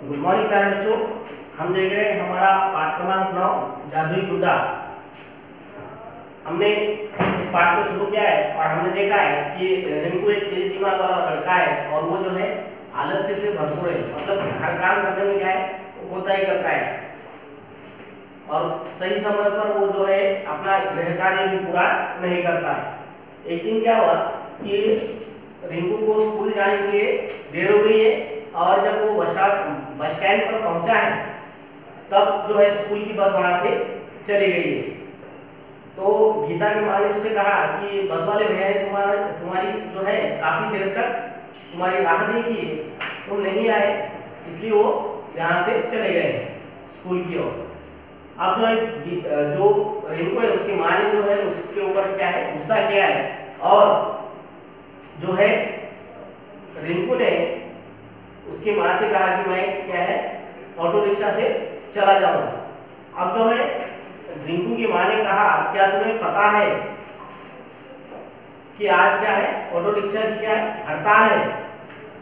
Good morning प्यारे बच्चों हम देख रहे हैं हमारा पाठ क्रमांक नौ, जादुई गुड्डा हमने इस पाठ को शुरू किया है और हमने देखा है कि रिंकू एक तेज दिमाग वाला लड़का है और वो जो है आलस्य से भरपूर है। मतलब हर काम करने में क्या है, वो कोताही करता है। और सही समय पर वो जो है अपना गृह कार्य भी पूरा नहीं करता है। एक दिन क्या हुआ कि रिंकू को स्कूल जाने के लिए देर हो गई है। और जब वो बस बस स्टैंड पर पहुँचा है, तब जो है स्कूल की बस वहाँ से चली गई है। तो गीता की माँ ने उससे कहा कि बस वाले, भैया ने तुम्हारा, तुम्हारी जो है काफ़ी देर तक तुम्हारी राह देखी है, तुम नहीं आए, इसलिए वो यहाँ से चले गए स्कूल की ओर। अब जो है जो रिंकू है, उसकी माँ ने जो है, उसके ऊपर क्या है, गुस्सा किया है, और जो है रिंकू ने उसकी माँ से कहा कि मैं क्या है ऑटो रिक्शा से चला जाऊँगा। अब जो है रिंकू की माँ ने कहा, क्या तुम्हें पता है कि आज क्या है ऑटो रिक्शा की क्या है हड़ताल है?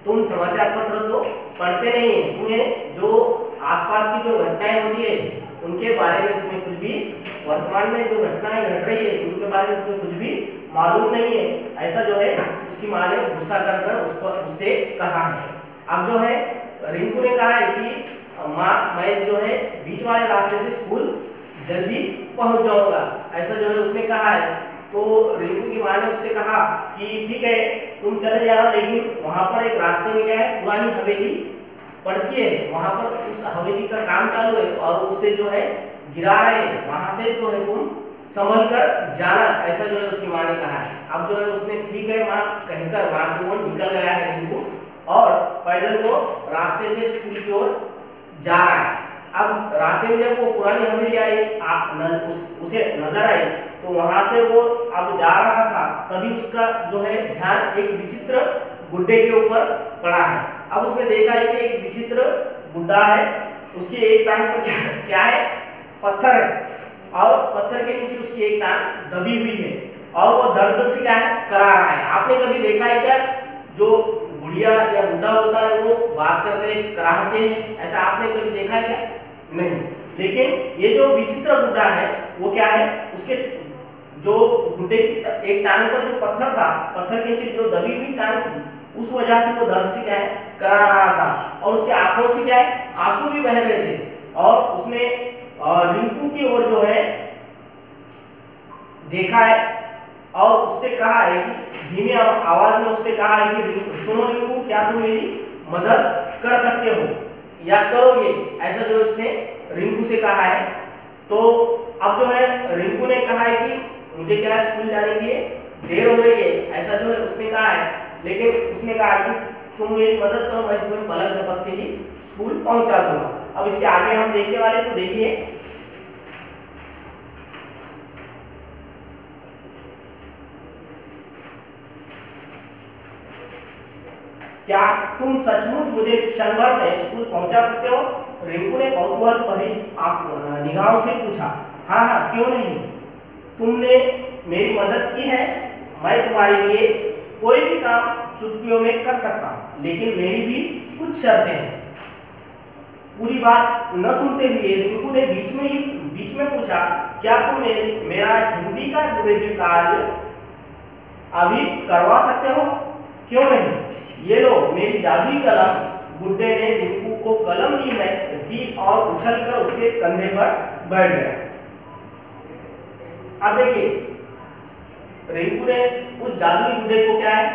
तुम समाचार पत्र तो पढ़ते नहीं है, तुम्हें जो आसपास की जो घटनाएँ होती है, उनके बारे में तुम्हें कुछ भी वर्तमान में जो घटनाएँ घट रही है, उनके बारे में तुम्हें कुछ भी मालूम नहीं है। ऐसा जो है, उसकी माँ ने गुस्सा कर कर उसको उससे कहा है। अब जो है, रिंकू ने कहा है कि, माँ, मैं जो है, बीच वाले रास्ते से स्कूल जल्दी पहुँच जाऊँगा। ऐसा जो है उसने कहा है। तो रिंकू की माँ ने उससे कहा कि, ठीक है, तुम चले जाओ, लेकिन वहाँ पर एक रास्ते में क्या है, पुरानी हवेली पड़ती है। वहाँ पर उस हवेली का काम चालू है और उससे जो है गिरा रहे हैं। वहाँ से जो है तुम संभल कर जाना। ऐसा जो है उसकी माँ ने कहा अब जो है उसने, ठीक है माँ, कहकर वहाँ से वो निकल गया है रिंकू। और पैदल वो रास्ते से स्कूल की ओर जा रहा है। अब रास्ते में जब वो पुरानी हवेली आई आप उस, नज़र आई तो वहाँ से वो अब जा रहा था तभी उसका जो है ध्यान एक विचित्र गुड्डे के ऊपर पड़ा है। अब उसने देखा है कि एक विचित्र गुड्डा है उसकी एक टांग पर क्या, क्या है? पत्थर है। और पत्थर के नीचे उसकी एक टांग दबी हुई है। और वो दर्द से क्या है? करा रहा है। आपने कभी देखा है क्या? जो बुढ़िया या बुढ़ा होता है वो? बात करते कराहते हैं। ऐसा आपने कभी देखा है क्या? नहीं। लेकिन ये जो विचित्र बुढ़ा है, वो क्या है? उसके जो बुढ़े एक टांग पर जो पत्थर था, पत्थर के नीचे जो दबी हुई टांग थी, उस वजह से वो दर्द से क्या है? करा रहा था। और उसके आँखों से क्या है? आँसू भी बह रहे थे। और उसने रिंकू की ओर जो है, देखा है और उससे कहा है कि, धीमी आवाज़ में उससे कहा है कि, सुनो रिंकू क्या तुम मेरी मदद कर सकते हो? या करोगे ऐसा जो उसने रिंकू से कहा है। तो अब जो है, रिंकू ने कहा है कि, मुझे क्या स्कूल जाने के लिए देर हो रही है? ऐसा जो है उसने कहा है। लेकिन उसने कहा कि, तुम मेरी मदद करो, मैं तुम्हें पलक झपकते ही स्कूल पहुँचा दूँगा। अब इसके आगे हम देखने वाले तो देखिए क्या तुम सचमुच मुझे क्षण भर में स्कूल पहुँचा सकते हो? रिंकू ने कौतूहल भरी आप निगाहों से पूछा हाँ हाँ क्यों नहीं? तुमने मेरी मदद की है। मैं तुम्हारे लिए कोई भी काम चुटकियों में कर सकता हूँ, लेकिन मेरी भी कुछ शर्तें हैं। पूरी बात न सुनते हुए रिंकू ने बीच में ही, बीच में पूछा, क्या तुम मेरा हिंदी का रिव्यू कार्य अभी करवा सकते हो? क्यों नहीं? ये लो, मेरी जादुई कलम बुड्ढे ने रिंकू को कलम दी है दी और उछलकर उसके कंधे पर बैठ गया। अब देखिए, रिंकू ने उस जादुई गुड्डे को क्या है?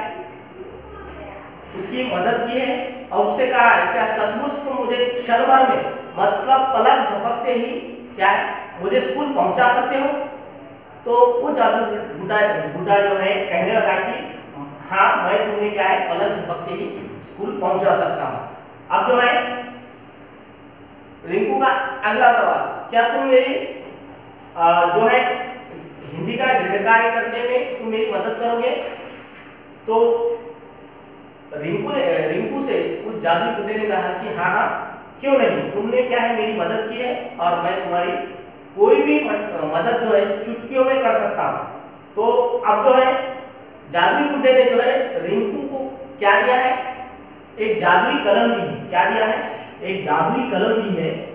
उसकी मदद की है और उससे कहा है, क्या सचमुच तुम मुझे भर में मतलब पलक झपकते ही क्या है, मुझे स्कूल पहुँचा सकते हो? तो वो जादू गुड्डा जो है, कहने लगा कि हाँ मैं तुम्हें क्या है पलक झपकते ही स्कूल पहुँचा सकता हूँ। अब जो है, रिंकू का अगला सवाल, क्या तुम मेरी जो है, हिंदी का गृह कार्य करने में तुम मेरी मदद करोगे? तो रिंकू ने, रिंकू से उस जादू गुड्डे ने कहा कि हाँ हाँ क्यों नहीं? तुमने क्या है, मेरी मदद की है और मैं तुम्हारी कोई भी मदद जो है, चुटकियों में कर सकता हूँ। तो अब जो है जादुई गुड्डे ने जो है, रिंकू को क्या दिया है? एक जादुई कलम दी क्या दिया है? एक जादुई कलम दी है।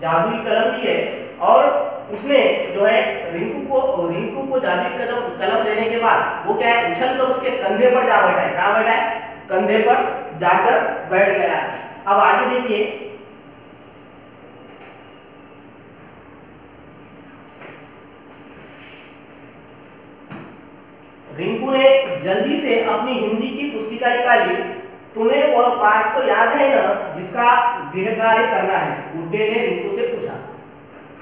जादुई कलम दी है। और उसने जो है, रिंकू को रिंकू को जादुई कलम कलम देने के बाद, वो क्या है? उछल कर उसके कंधे पर जा बैठा है। कहाँ बैठा है? कंधे पर जाकर बैठ गया है। अब आगे देखिए रिंकू ने जल्दी से अपनी हिंदी की पुस्तिका निकाली। तुम्हें वह पाठ तो याद है ना, जिसका गृह कार्य करना है? बुड्ढे ने रिंकू से पूछा।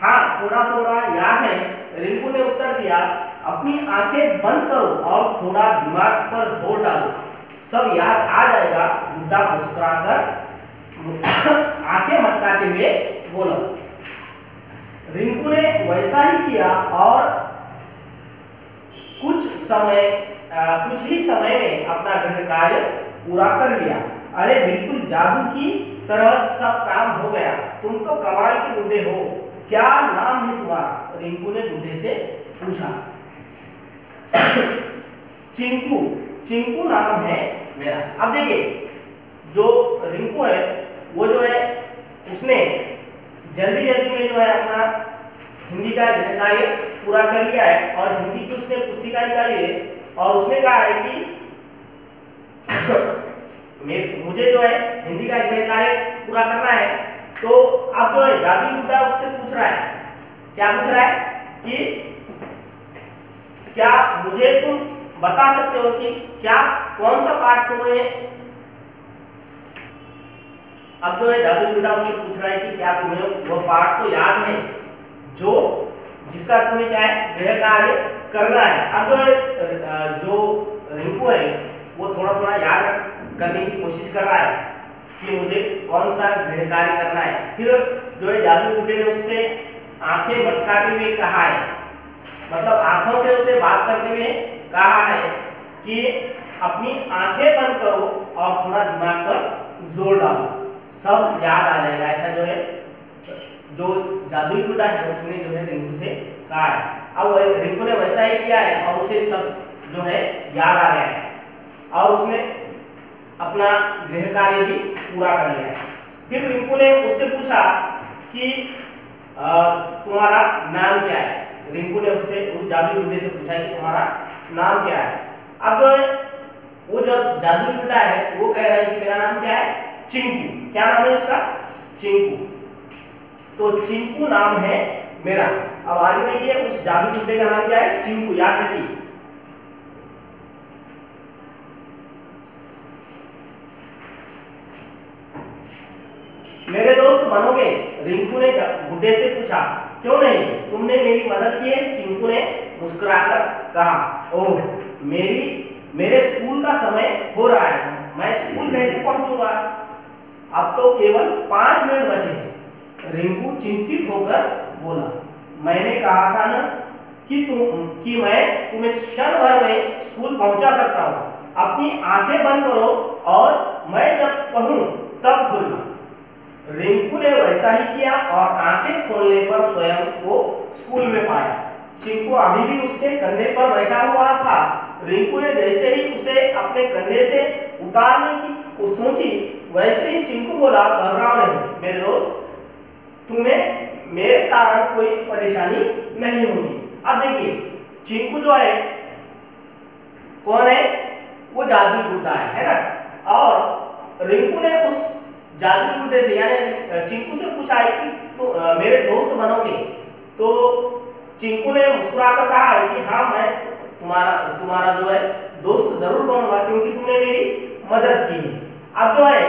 हाँ थोड़ा थोड़ा याद है। रिंकू ने उत्तर दिया, अपनी आँखें बंद करो और थोड़ा दिमाग पर ज़ोर डालो। सब याद आ जाएगा। बुड्ढा मुस्कुराकर आँखें मटकाते हुए बोला। रिंकू ने वैसा ही किया और कुछ समय आ, कुछ ही समय में अपना गृह कार्य पूरा कर लिया। अरे बिल्कुल जादू की तरह सब काम हो गया। तुम तो कमाल के बुढ़े हो। क्या नाम है तुम्हारा? रिंकू ने बुढ़े से पूछा। चिंकू चिंकू नाम है मेरा। अब देखिए जो रिंकू है वो जो है उसने जल्दी जल्दी में जो है अपना हिंदी का कार्य पूरा कर लिया है और हिंदी की उसने पुस्तिका निकाली है और उसने कहा है कि मुझे जो है हिंदी का कार्य पूरा करना है। तो अब जो है जादू मुद्दा उससे पूछ रहा है। क्या पूछ रहा है कि क्या मुझे तुम बता सकते हो कि क्या कौन सा पाठ तुम्हें अब जो है जादू मुद्दा उससे पूछ रहा है कि क्या तुम्हें वो पाठ तो याद है? जो जिसका तुम्हें क्या है? गृह कार्य करना है। अब जो जो रिंकू है, वो थोड़ा थोड़ा याद करने की कोशिश कर रहा है कि मुझे कौन सा गृह कार्य करना है। फिर जो है जादू बुढ़े ने उससे आँखें मटकाते हुए कहा है। मतलब आँखों से उसे बात करते हुए कहा है कि अपनी आँखें बंद करो और थोड़ा दिमाग पर ज़ोर डालो। सब याद आ जाएगा। ऐसा जो है जो जादुई बुढ़ा है, उसने जो है रिंकू से कहा है। अब रिंकू ने वैसा ही किया है और उसे सब जो है याद आ गया है। और उसने अपना गृह कार्य भी पूरा कर लिया है। फिर रिंकू ने उससे पूछा कि तुम्हारा नाम क्या है? रिंकू ने उससे, उस जादुई बुढ़े से पूछा कि तुम्हारा नाम क्या है? अब जो है, वो जो जादुई बुढ़ा है, वो कह रहा है कि मेरा नाम क्या है? चिंकू। क्या नाम है उसका? चिंकू। तो चिंकू नाम है मेरा। अब आगे देखिए उस जादू बुड्ढे का नाम क्या है? चिंकू, याद रखिए। मेरे दोस्त बनोगे रिंकू ने बुड्ढे से पूछा, क्यों नहीं? तुमने मेरी मदद की है? चिंकू ने मुस्कुराकर कहा, ओह, मेरी मेरे स्कूल का समय हो रहा है। मैं स्कूल कैसे पहुंचूँगा? अब तो केवल पाँच मिनट बचे। हैं रिंकू चिंतित होकर बोला, मैंने कहा था ना कि तुम, कि मैं तुम्हें क्षण भर में स्कूल पहुँचा सकता हूँ। अपनी आँखें बंद करो और मैं जब कहूँ तब खुलना। रिंकू ने वैसा ही किया और आँखें खोलने पर स्वयं को स्कूल में पाया। चिंकू अभी भी उसके कंधे पर बैठा हुआ था। रिंकू ने जैसे ही उसे अपने कंधे से उतारने की सोची, वैसे ही चिंकू बोला, घबराओ नहीं, मेरे दोस्त तुम्हें मेरे कारण कोई परेशानी नहीं होगी। अब देखिए चिंकू जो है कौन है? वो जादुई बुड्ढा है है ना? और रिंकू ने उस जादुई बुड्ढे से यानी चिंकू से पूछा है कि तो आ, मेरे दोस्त बनोगे? तो चिंकू ने मुस्कुराकर कहा है कि हाँ मैं तुम्हारा तुम्हारा जो है दोस्त ज़रूर बनूँगा क्योंकि तुमने मेरी मदद की है। अब जो है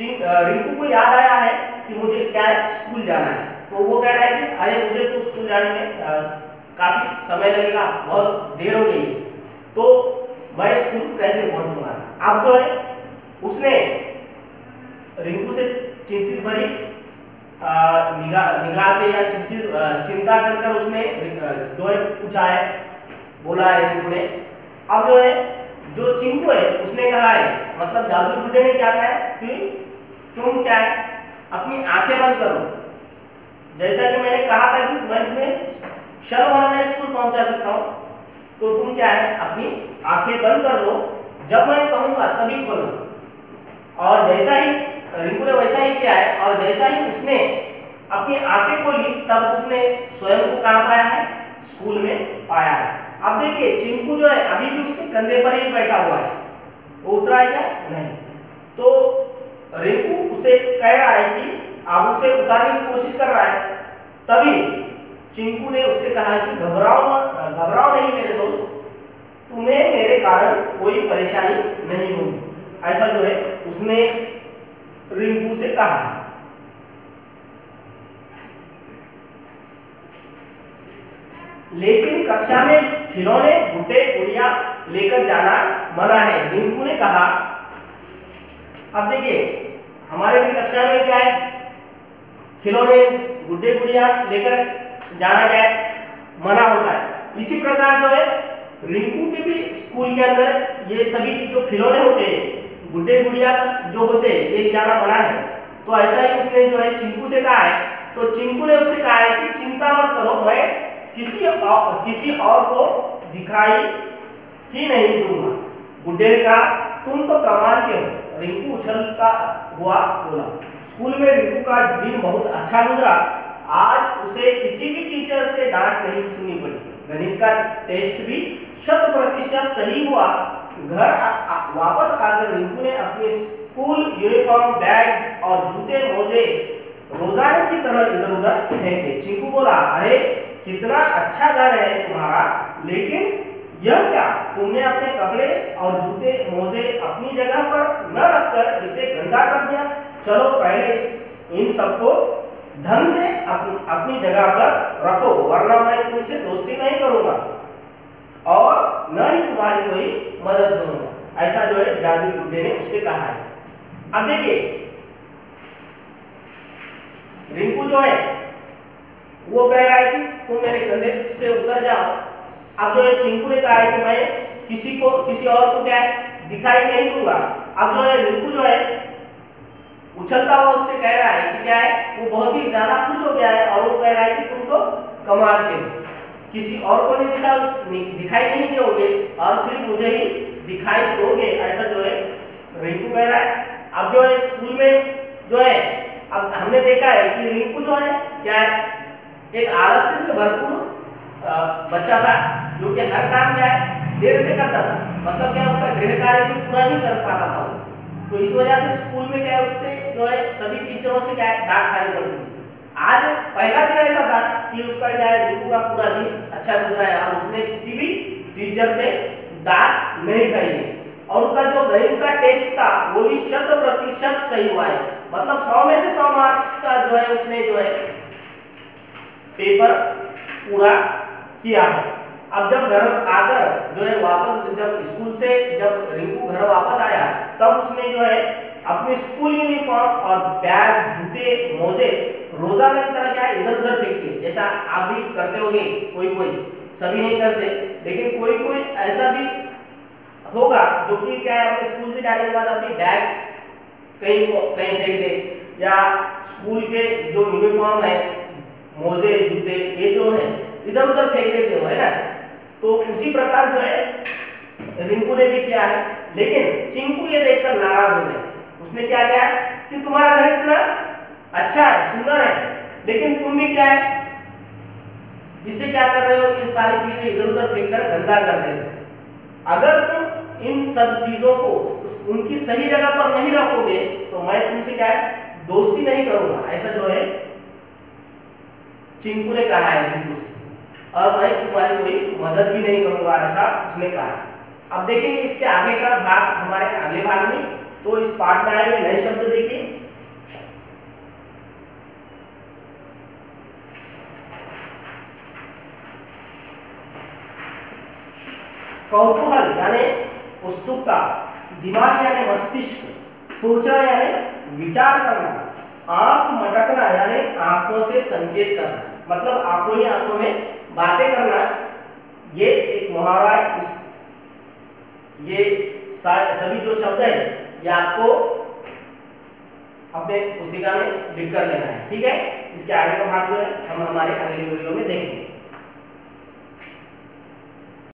रिंकू को याद आया है कि मुझे क्या स्कूल जाना है। तो वो कह रहा है कि, अरे, मुझे तो स्कूल जाने में काफ़ी समय लगेगा, बहुत देर हो गई। तो मैं स्कूल कैसे पहुंचूँगा? अब जो है, उसने रिंकू से चिंतित भरी निगाह से या चिंतित चिंता कर उसने जो है, पूछा है, बोला है रिंकू ने। अब जो है जो चिंकू है, उसने कहा है मतलब जादू बुढ़े ने क्या कहा है? कि तुम क्या है, अपनी आँखें बंद करो। जैसा कि मैंने कहा था कि मैं तुम्हें क्षण भर में स्कूल पहुँचा सकता हूँ तो तुम क्या है, अपनी आँखें बंद कर लो। जब मैं कहूँगा, तभी खोलो। और जैसा ही रिंकू ने वैसा ही किया है, और जैसा ही उसने अपनी आँखें खोली, तब उसने स्वयं को कहा पाया है? स्कूल में पाया है। अब देखिए, चिंकू जो है, अभी भी उसके कंधे पर ही बैठा हुआ है। वो उतरा है क्या? नहीं। तो रिंकू उसे कह रहा है कि आप उसे उतारने की कोशिश कर रहा है। तभी चिंकू ने उससे कहा कि घबराओ घबराओ नहीं मेरे दोस्त। तुम्हें मेरे कारण कोई परेशानी नहीं होगी। ऐसा जो है, उसने रिंकू से कहा। लेकिन कक्षा में खिलौने गुड्डे गुड़िया लेकर जाना मना है। रिंकू ने कहा, अब देखिए, हमारे भी कक्षा में क्या है? खिलौने गुड्डे गुड़िया लेकर जाना क्या है? मना होता है। इसी प्रकार जो है, रिंकू के भी स्कूल के अंदर ये सभी जो खिलौने होते हैं गुड्डे गुड़िया जो होते हैं, ये जाना मना है। तो ऐसा ही उसने जो है चिंकू से कहा है। तो चिंकू ने उससे कहा है कि चिंता मत करो, मैं किसी और किसी और को दिखाई ही नहीं दूँगा। गुड्डे ने कहा, तुम तो कमाल के हो। रिंकू उछलता हुआ बोला, स्कूल में रिंकू का दिन बहुत अच्छा गुजरा। आज उसे किसी भी टीचर से डांट नहीं सुननी पड़ी। गणित का टेस्ट भी शत प्रतिशत सही हुआ। घर वापस आकर रिंकू ने अपने स्कूल यूनिफॉर्म, बैग और जूते मोजे रोज़ाना की तरह इधर उधर फेंके। चिंकू बोला, अरे कितना अच्छा घर है तुम्हारा। लेकिन यह क्या? तुमने अपने कपड़े और जूते मोजे अपनी जगह पर न रखकर इसे गंदा कर दिया? चलो पहले इन सबको ढंग से अपनी अपनी जगह पर रखो, वरना मैं तुमसे दोस्ती नहीं करूँगा। और न ही तुम्हारी कोई मदद करूँगा। ऐसा जो है, जादू गुड्डे ने उससे कहा है। अब देखिए, रिंकू जो है वो कह रहा है कि तुम मेरे कंधे से उतर जाओ। अब जो है चिंकू ने कहा है कि मैं किसी को, किसी और को क्या दिखाई नहीं दूँगा? अब जो है रिंकू जो है, उछलता हुआ उससे कह रहा है कि क्या है, वो बहुत ही ज़्यादा खुश हो गया है और वो कह रहा है कि तुम तो कमाल के हो। किसी और को नहीं दिखा दिखाई नहीं दोगे और सिर्फ़ मुझे ही दिखाई दोगे, ऐसा जो है रिंकू कह रहा है। अब जो है स्कूल में जो है, अब हमने देखा है कि रिंकू जो है, क्या है एक आलस्य से भरपूर बच्चा था, जो कि हर काम क्या है देर से करता था। मतलब क्या, उसका गृह कार्य भी पूरा नहीं कर पाता था तो इस वजह से स्कूल में क्या है उससे जो है, सभी टीचरों से क्या है डांट खानी पड़ती थी। आज पहला दिन ऐसा था कि उसका क्या है रिंकू का पूरा दिन अच्छा गुजरा है, और उसने किसी भी टीचर से डांट नहीं खाई और उसका जो गणित का टेस्ट था, वो भी शत प्रतिशत सही हुआ है। मतलब सौ में से सौ मार्क्स का जो है, उसने जो है पेपर पूरा किया है। अब जब घर आकर जो है वापस, जब स्कूल से जब रिंकू घर वापस आया, तब उसने जो है अपने स्कूल यूनिफॉर्म और बैग, जूते, मोजे रोज़ाना की तरह क्या है इधर उधर फेंक दिए। जैसा आप भी करते होंगे कोई कोई सभी नहीं करते। लेकिन कोई कोई ऐसा भी होगा जो कि क्या है, अपने स्कूल से जाने के बाद अपनी बैग कहीं कहीं फेंक दे। या स्कूल के जो यूनिफॉर्म है मोजे जूते, ये जो है, इधर उधर फेंक देते हो, है ना? तो उसी प्रकार जो है, रिंकू ने भी किया है। लेकिन चिंकू ये देखकर नाराज़ हो गए उसने क्या किया? कि तुम्हारा घर इतना अच्छा है, सुंदर है, लेकिन तुम भी क्या है? इससे क्या कर रहे हो? ये सारी चीज़ें इधर उधर फेंक कर गंदा कर रहे अगर तुम इन सब चीज़ों को उनकी सही जगह पर नहीं रखोगे तो मैं तुमसे क्या है, दोस्ती नहीं करूँगा। ऐसा जो है चिंकू ने कहा है रिंकू से और मैं तुम्हारी कोई मदद भी नहीं करूँगा ऐसा उसने कहा अब देखेंगे इसके आगे का भाग हमारे अगले भाग में। तो इस पाठ में आए हुए नए शब्द देखिए। कौतूहल यानी उत्सुकता दिमाग यानी मस्तिष्क, सोचना यानी विचार करना, आँख मटकना यानी आँखों से संकेत करना। मतलब आँखों ही आँखों में बातें करना ये एक मुहावरा है। ये सभी जो शब्द है, ये आपको अपने पुस्तिका में लिख कर लेना है। ठीक है? इसके आगे का भाग जो है, हम हमारे अगले वीडियो में देखेंगे।